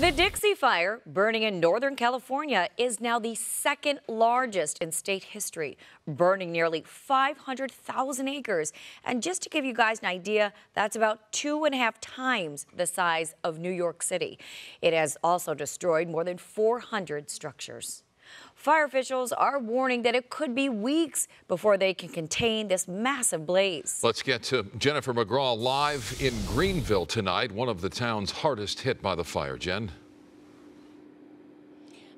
The Dixie Fire, burning in Northern California, is now the second largest in state history, burning nearly 500,000 acres. And just to give you guys an idea, that's about two and a half times the size of New York City. It has also destroyed more than 400 structures. Fire officials are warning that it could be weeks before they can contain this massive blaze. Let's get to Jennifer McGraw live in Greenville tonight, one of the towns hardest hit by the fire. Jenn.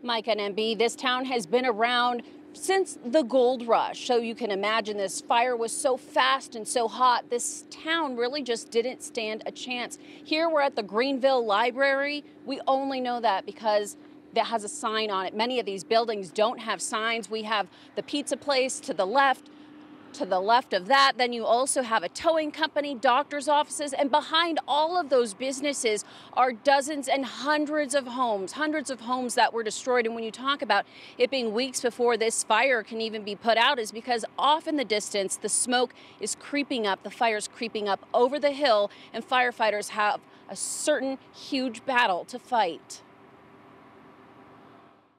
Mike and MB, this town has been around since the gold rush. So you can imagine this fire was so fast and so hot, this town really just didn't stand a chance. Here we're at the Greenville Library. We only know that because that has a sign on it. Many of these buildings don't have signs. We have the pizza place to the left. To the left of that, then you also have a towing company, doctor's offices, and behind all of those businesses are dozens and hundreds of homes, hundreds of homes that were destroyed. And when you talk about it being weeks before this fire can even be put out, is because off in the distance, the smoke is creeping up, the fire's creeping up over the hill, and firefighters have a certain huge battle to fight.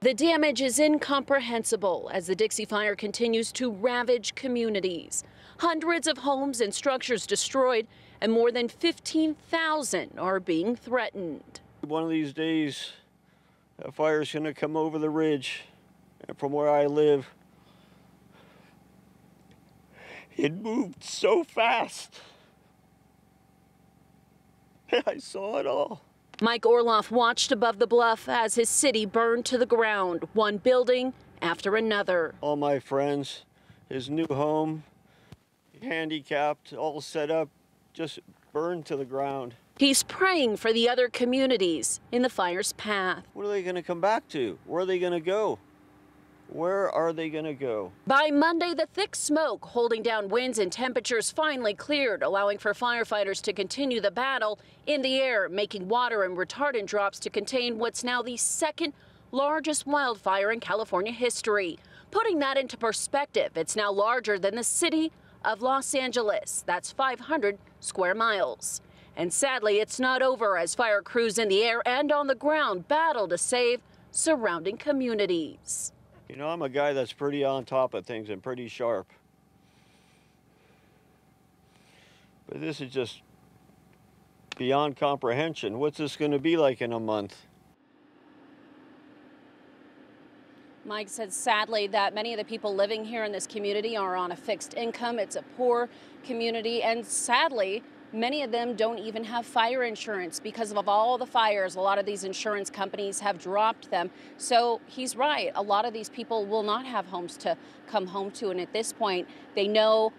The damage is incomprehensible as the Dixie Fire continues to ravage communities. Hundreds of homes and structures destroyed, and more than 15,000 are being threatened. One of these days, a fire's going to come over the ridge. And from where I live, it moved so fast. I saw it all. Mike Orloff watched above the bluff as his city burned to the ground, one building after another. All my friends, his new home, handicapped, all set up, just burned to the ground. He's praying for the other communities in the fire's path. What are they going to come back to? Where are they going to go? Where are they going to go? By Monday, the thick smoke holding down winds and temperatures finally cleared, allowing for firefighters to continue the battle in the air, making water and retardant drops to contain what's now the second largest wildfire in California history. Putting that into perspective, it's now larger than the city of Los Angeles. That's 500 square miles. And sadly, it's not over as fire crews in the air and on the ground battle to save surrounding communities. You know, I'm a guy that's pretty on top of things and pretty sharp. But this is just beyond comprehension. What's this going to be like in a month? Mike said sadly that many of the people living here in this community are on a fixed income. It's a poor community, and sadly, Many of them don't even have fire insurance because of all the fires. A lot of these insurance companies have dropped them. So he's right. A lot of these people will not have homes to come home to. And at this point, they know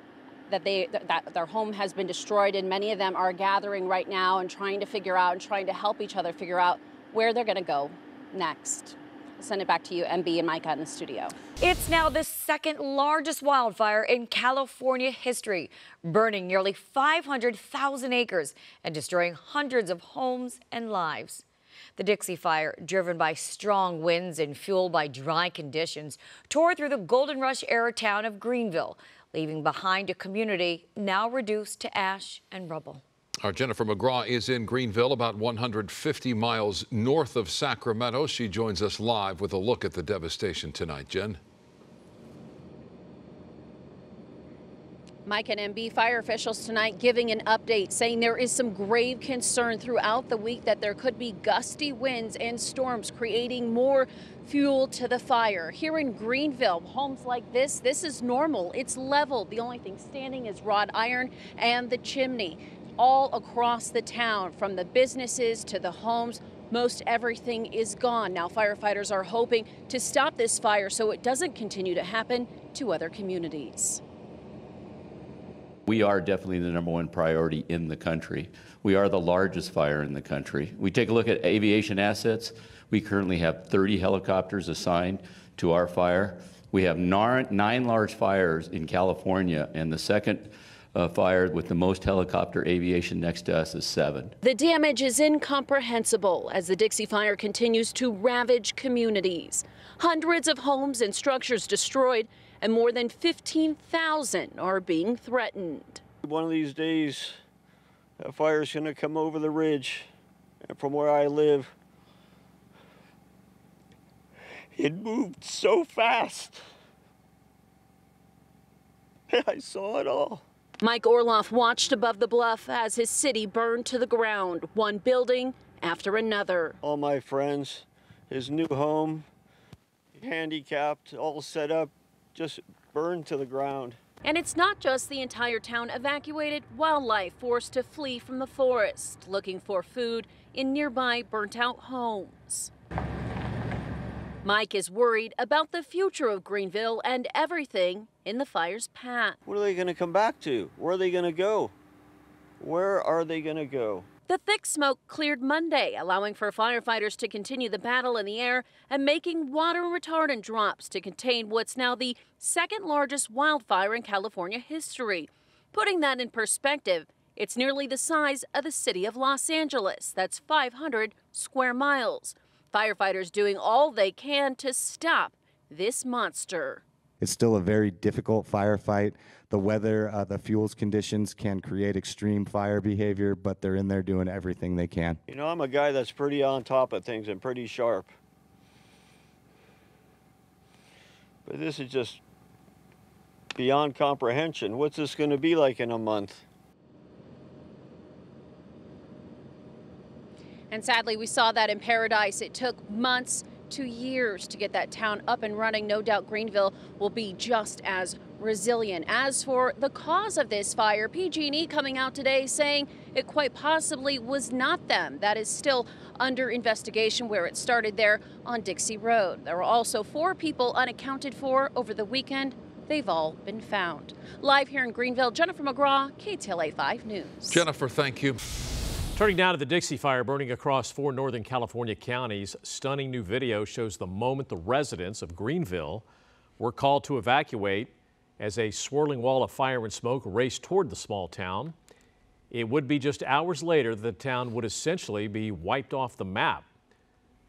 that they that their home has been destroyed and many of them are gathering right now and trying to figure out and trying to help each other figure out where they're going to go next send it back to you, MB and Micah in the studio. It's now the second largest wildfire in California history, burning nearly 500,000 acres and destroying hundreds of homes and lives. The Dixie Fire, driven by strong winds and fueled by dry conditions, tore through the Golden Rush era town of Greenville, leaving behind a community now reduced to ash and rubble. Our Jennifer McGraw is in Greenville, about 150 miles north of Sacramento. She joins us live with a look at the devastation tonight. Jenn. Mike and MB fire officials tonight giving an update saying there is some grave concern throughout the week that there could be gusty winds and storms creating more fuel to the fire. Here in Greenville, homes like this, this is normal. It's level. The only thing standing is wrought iron and the chimney all across the town, from the businesses to the homes. Most everything is gone. Now, firefighters are hoping to stop this fire so it doesn't continue to happen to other communities. We are definitely the number one priority in the country. We are the largest fire in the country. We take a look at aviation assets. We currently have 30 helicopters assigned to our fire. We have nine large fires in California, and the second uh, fired with the most helicopter aviation next to us is seven. The damage is incomprehensible as the Dixie Fire continues to ravage communities. Hundreds of homes and structures destroyed, and more than 15,000 are being threatened. One of these days, a fire's going to come over the ridge. And from where I live, It moved so fast. I saw it all. Mike Orloff watched above the bluff as his city burned to the ground, one building after another. All my friends, his new home, handicapped, all set up, just burned to the ground. And it's not just the entire town evacuated, wildlife forced to flee from the forest, looking for food in nearby burnt out homes. Mike is worried about the future of Greenville and everything in the fire's path. What are they going to come back to? Where are they going to go? Where are they going to go? The thick smoke cleared Monday, allowing for firefighters to continue the battle in the air and making water retardant drops to contain what's now the second largest wildfire in California history. Putting that in perspective, it's nearly the size of the city of Los Angeles. That's 500 square miles. Firefighters doing all they can to stop this monster. It's still a very difficult firefight. The weather, uh, the fuels conditions can create extreme fire behavior, but they're in there doing everything they can. You know, I'm a guy that's pretty on top of things and pretty sharp. But this is just beyond comprehension. What's this going to be like in a month? And sadly, we saw that in Paradise. It took months to years to get that town up and running. No doubt Greenville will be just as resilient. As for the cause of this fire, PG&E coming out today saying it quite possibly was not them. That is still under investigation where it started there on Dixie Road. There were also four people unaccounted for over the weekend. They've all been found. Live here in Greenville, Jennifer McGraw, KTLA 5 News. Jennifer, thank you. Turning now to the Dixie Fire burning across four Northern California counties. Stunning new video shows the moment the residents of Greenville were called to evacuate as a swirling wall of fire and smoke raced toward the small town. It would be just hours later that the town would essentially be wiped off the map.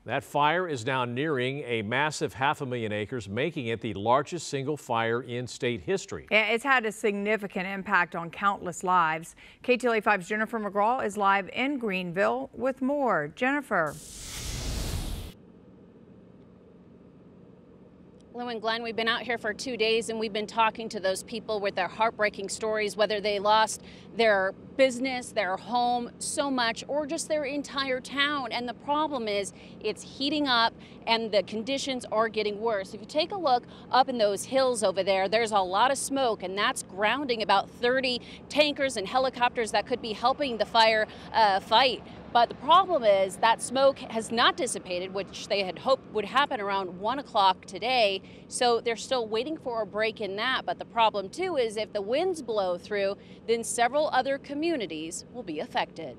That fire is now nearing a massive half a million acres, making it the largest single fire in state history. It's had a significant impact on countless lives. KTLA 5's Jennifer McGraw is live in Greenville with more. Jennifer. Lou and Glenn, we've been out here for two days and we've been talking to those people with their heartbreaking stories, whether they lost their business, their home, so much, or just their entire town. And the problem is it's heating up and the conditions are getting worse. If you take a look up in those hills over there, there's a lot of smoke and that's grounding about 30 tankers and helicopters that could be helping the fire uh, fight. But the problem is that smoke has not dissipated, which they had hoped would happen around 1 o'clock today. So they're still waiting for a break in that. But the problem, too, is if the winds blow through, then several other communities will be affected.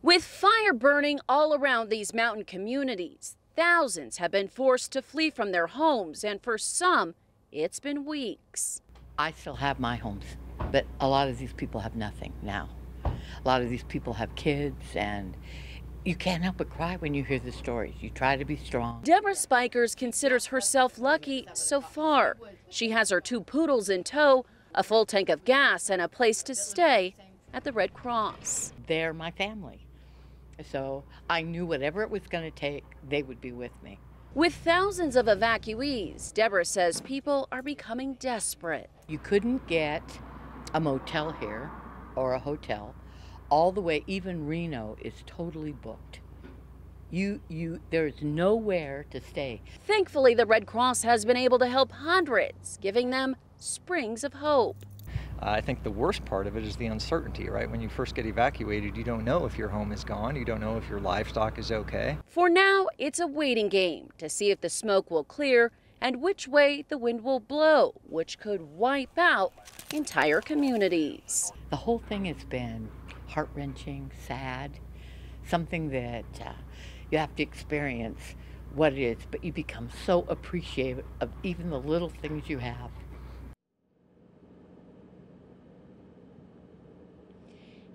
With fire burning all around these mountain communities, thousands have been forced to flee from their homes, and for some, it's been weeks. I still have my homes, but a lot of these people have nothing now. A lot of these people have kids, and you can't help but cry when you hear the stories. You try to be strong. Deborah Spikers considers herself lucky so far. She has her two poodles in tow, a full tank of gas, and a place to stay at the Red Cross. They're my family. So I knew whatever it was going to take, they would be with me. With thousands of evacuees, Deborah says people are becoming desperate. You couldn't get a motel here or a hotel all the way even Reno is totally booked. You you there's nowhere to stay. Thankfully, the Red Cross has been able to help hundreds, giving them springs of hope. I think the worst part of it is the uncertainty, right? When you first get evacuated, you don't know if your home is gone, you don't know if your livestock is okay. For now, it's a waiting game to see if the smoke will clear and which way the wind will blow, which could wipe out entire communities. The whole thing has been heart wrenching, sad, something that uh, you have to experience what it is, but you become so appreciative of even the little things you have.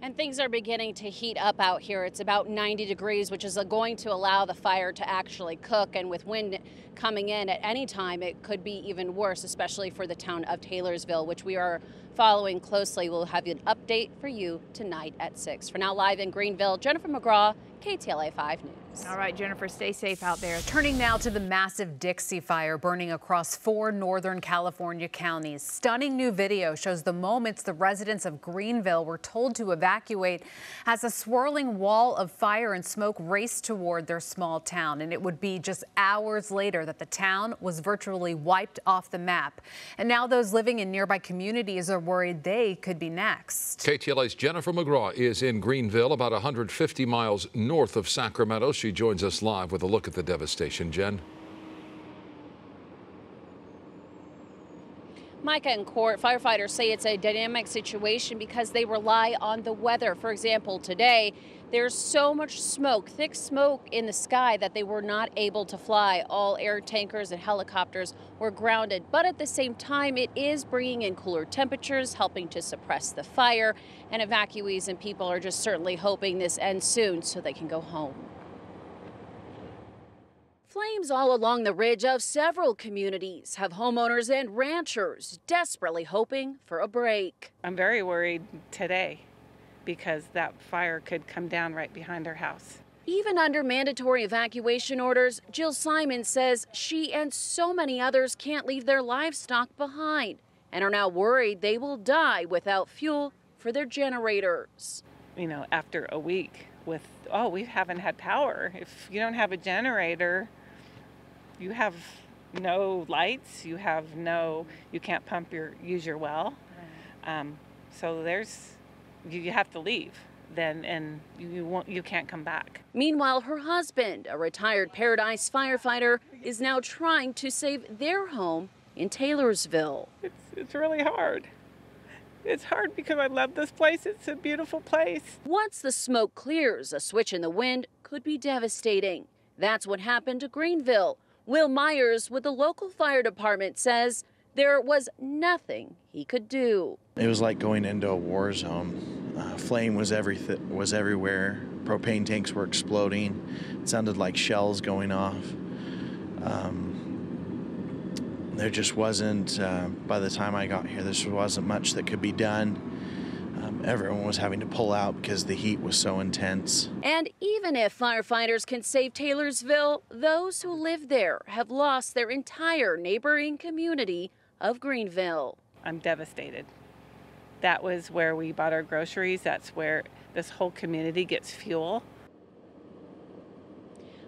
And things are beginning to heat up out here. It's about 90 degrees, which is going to allow the fire to actually cook. And with wind coming in at any time, it could be even worse, especially for the town of Taylorsville, which we are following closely. We'll have an update for you tonight at 6. For now, live in Greenville, Jennifer McGraw, KTLA 5 News. All right, Jennifer, stay safe out there. Turning now to the massive Dixie Fire burning across four northern California counties. Stunning new video shows the moments the residents of Greenville were told to evacuate as a swirling wall of fire and smoke raced toward their small town. And it would be just hours later that the town was virtually wiped off the map. And now those living in nearby communities are worried they could be next. KTLA's Jennifer McGraw is in Greenville, about 150 miles north of Sacramento. She joins us live with a look at the devastation. Jenn. Micah and Court, firefighters say it's a dynamic situation because they rely on the weather. For example, today, there's so much smoke, thick smoke in the sky that they were not able to fly. All air tankers and helicopters were grounded. But at the same time, it is bringing in cooler temperatures, helping to suppress the fire. And evacuees and people are just certainly hoping this ends soon so they can go home. Flames all along the ridge of several communities have homeowners and ranchers desperately hoping for a break. I'm very worried today because that fire could come down right behind our house. Even under mandatory evacuation orders, Jill Simon says she and so many others can't leave their livestock behind and are now worried they will die without fuel for their generators. You know, after a week with, oh, we haven't had power. If you don't have a generator, you have no lights, you have no, you can't pump your, use your well. Um, so there's, you, you have to leave then and you, you won't you can't come back. Meanwhile, her husband, a retired Paradise firefighter, is now trying to save their home in Taylorsville. It's it's really hard. It's hard because I love this place. It's a beautiful place. Once the smoke clears, a switch in the wind could be devastating. That's what happened to Greenville. Will Myers with the local fire department says there was nothing he could do. It was like going into a war zone. Uh, flame was everything was everywhere. Propane tanks were exploding. It sounded like shells going off. Um, there just wasn't. Uh, by the time I got here, there wasn't much that could be done. Um, everyone was having to pull out because the heat was so intense. And even if firefighters can save Taylorsville, those who live there have lost their entire neighboring community of Greenville. I'm devastated. That was where we bought our groceries. That's where this whole community gets fuel.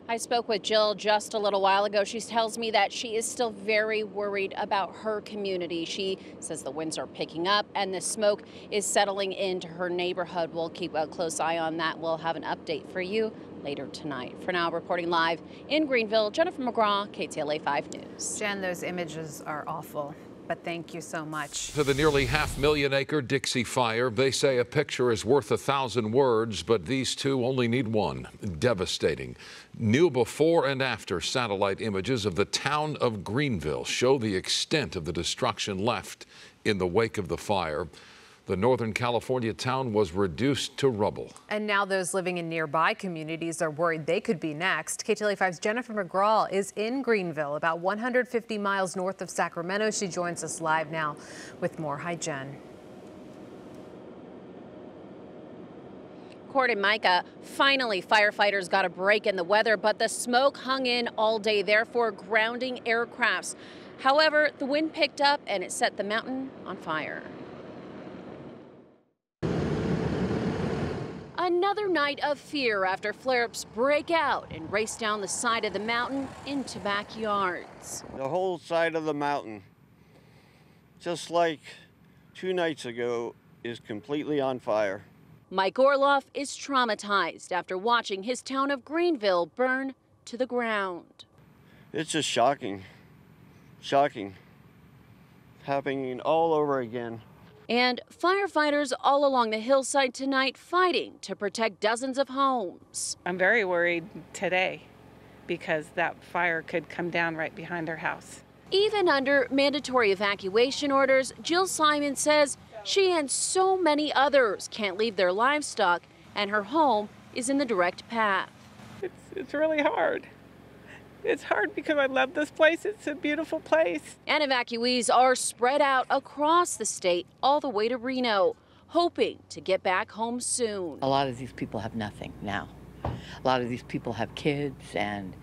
I spoke with Jill just a little while ago. She tells me that she is still very worried about her community. She says the winds are picking up and the smoke is settling into her neighborhood. We'll keep a close eye on that. We'll have an update for you later tonight. For now, reporting live in Greenville, Jennifer McGraw, KTLA 5 News. Jenn, those images are awful but thank you so much. To the nearly half million acre Dixie Fire, they say a picture is worth a thousand words, but these two only need one. Devastating. New before and after satellite images of the town of Greenville show the extent of the destruction left in the wake of the fire. The Northern California town was reduced to rubble. And now those living in nearby communities are worried they could be next. KTLA 5's Jennifer McGraw is in Greenville, about 150 miles north of Sacramento. She joins us live now with more. Hi, Jenn. Court and Micah, finally firefighters got a break in the weather, but the smoke hung in all day, therefore grounding aircrafts. However, the wind picked up and it set the mountain on fire. Another night of fear after flare-ups break out and race down the side of the mountain into backyards. The whole side of the mountain, just like two nights ago, is completely on fire. Mike Orloff is traumatized after watching his town of Greenville burn to the ground. It's just shocking. Shocking. Happening all over again. And firefighters all along the hillside tonight fighting to protect dozens of homes. I'm very worried today because that fire could come down right behind our house. Even under mandatory evacuation orders, Jill Simon says she and so many others can't leave their livestock, and her home is in the direct path. It's, it's really hard. It's hard because I love this place. It's a beautiful place. And evacuees are spread out across the state all the way to Reno, hoping to get back home soon. A lot of these people have nothing now. A lot of these people have kids, and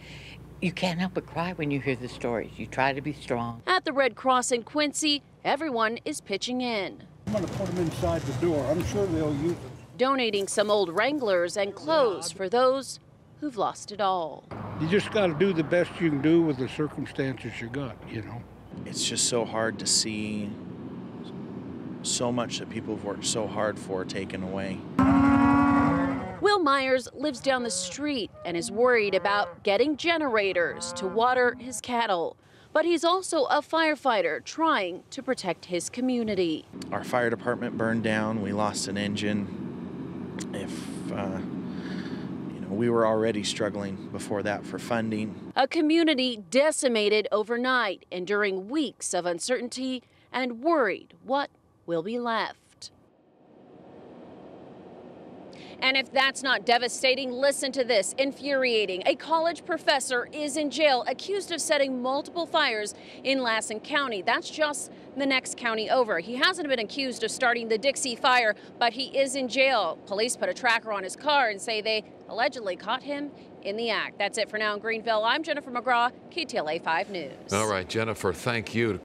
you can't help but cry when you hear the stories. You try to be strong. At the Red Cross in Quincy, everyone is pitching in. I'm going to put them inside the door. I'm sure they'll use them. Donating some old Wranglers and clothes for those who've lost it all. You just got to do the best you can do with the circumstances you got, you know. It's just so hard to see so much that people have worked so hard for taken away. Will Myers lives down the street and is worried about getting generators to water his cattle. But he's also a firefighter trying to protect his community. Our fire department burned down. We lost an engine. If uh, you know, we were already struggling before that for funding. A community decimated overnight, enduring weeks of uncertainty and worried what will be left. And if that's not devastating, listen to this infuriating. A college professor is in jail accused of setting multiple fires in Lassen County. That's just the next county over. He hasn't been accused of starting the Dixie fire, but he is in jail. Police put a tracker on his car and say they allegedly caught him in the act. That's it for now in Greenville. I'm Jennifer McGraw, KTLA 5 News. All right, Jennifer, thank you.